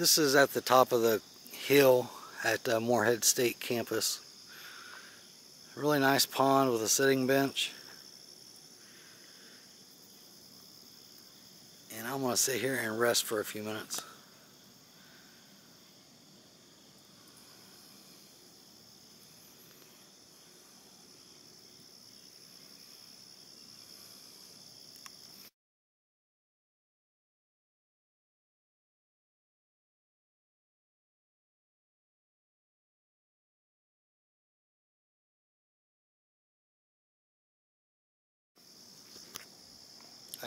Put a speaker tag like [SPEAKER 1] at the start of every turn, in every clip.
[SPEAKER 1] This is at the top of the hill at uh, Morehead State Campus. Really nice pond with a sitting bench. And I'm going to sit here and rest for a few minutes.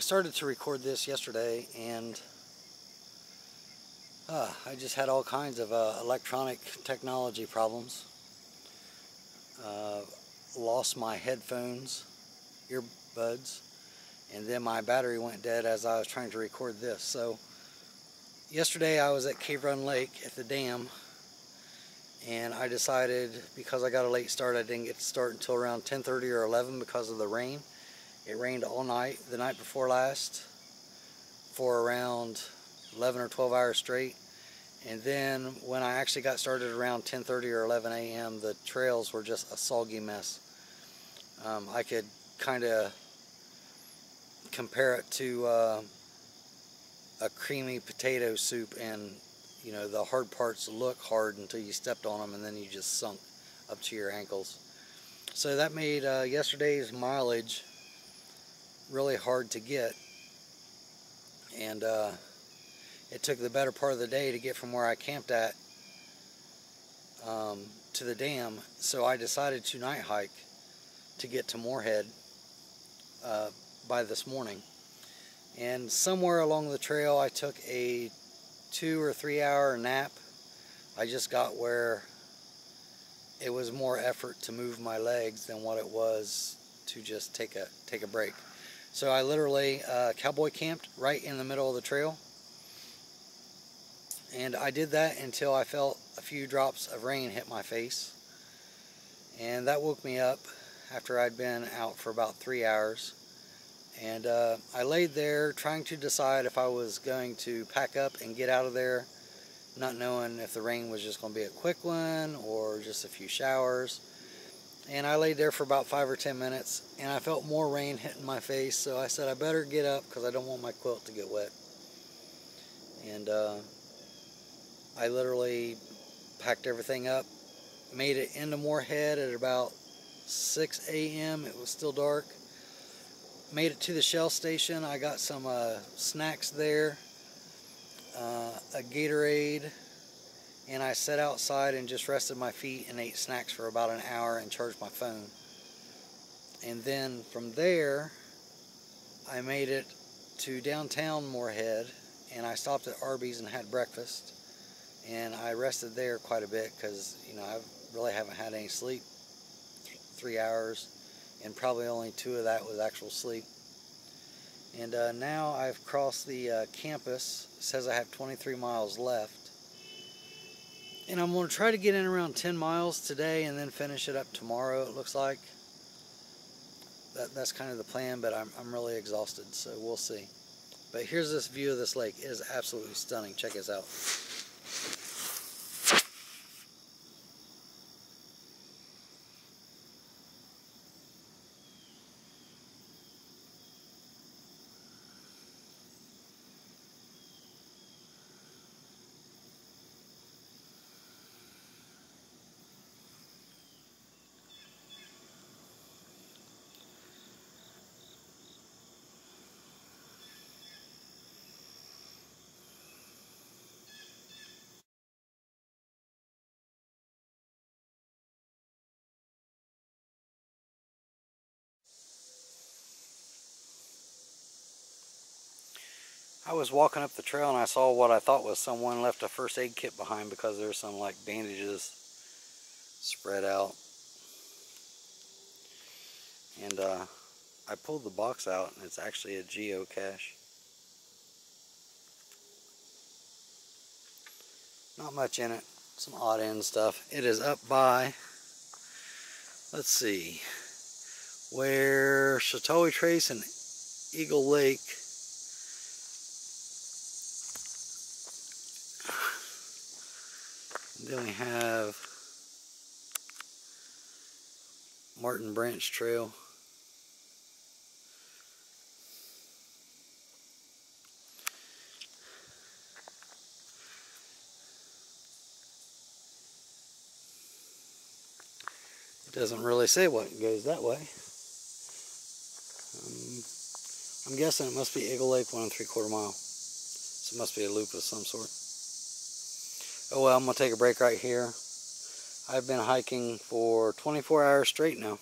[SPEAKER 1] Started to record this yesterday and uh, I just had all kinds of uh, electronic technology problems. Uh, lost my headphones, earbuds, and then my battery went dead as I was trying to record this. So yesterday I was at Cave Run Lake at the dam and I decided because I got a late start I didn't get to start until around 10:30 or 11 because of the rain it rained all night the night before last for around 11 or 12 hours straight. And then when I actually got started around 10:30 or 11 a.m., the trails were just a soggy mess. Um, I could kind of compare it to uh, a creamy potato soup, and you know the hard parts look hard until you stepped on them, and then you just sunk up to your ankles. So that made uh, yesterday's mileage really hard to get. And uh, it took the better part of the day to get from where I camped at um, to the dam. So I decided to night hike to get to Morehead uh, by this morning. And somewhere along the trail, I took a two or three hour nap. I just got where it was more effort to move my legs than what it was to just take a take a break. So I literally uh, cowboy camped right in the middle of the trail. And I did that until I felt a few drops of rain hit my face. And that woke me up after I'd been out for about three hours. And uh, I laid there trying to decide if I was going to pack up and get out of there, not knowing if the rain was just going to be a quick one or just a few showers and I laid there for about five or ten minutes and I felt more rain hitting my face so I said I better get up because I don't want my quilt to get wet and uh, I literally packed everything up made it into Morehead at about 6 a.m. it was still dark made it to the shell station I got some uh, snacks there uh, a Gatorade and I sat outside and just rested my feet and ate snacks for about an hour and charged my phone. And then from there, I made it to downtown Morehead and I stopped at Arby's and had breakfast. And I rested there quite a bit because, you know, I really haven't had any sleep. Three hours, and probably only two of that was actual sleep. And uh, now I've crossed the uh, campus. It says I have 23 miles left and I'm going to try to get in around 10 miles today and then finish it up tomorrow it looks like. That, that's kind of the plan but I'm, I'm really exhausted so we'll see. But here's this view of this lake. It is absolutely stunning. Check this out I was walking up the trail and I saw what I thought was someone left a first aid kit behind because there's some like bandages spread out. And uh, I pulled the box out and it's actually a geocache. Not much in it, some odd end stuff. It is up by, let's see, where Sheltowee Trace and Eagle Lake Then we have Martin Branch Trail. It doesn't really say what goes that way. Um, I'm guessing it must be Eagle Lake one and three quarter mile. So it must be a loop of some sort. Oh well, I'm going to take a break right here. I've been hiking for 24 hours straight now.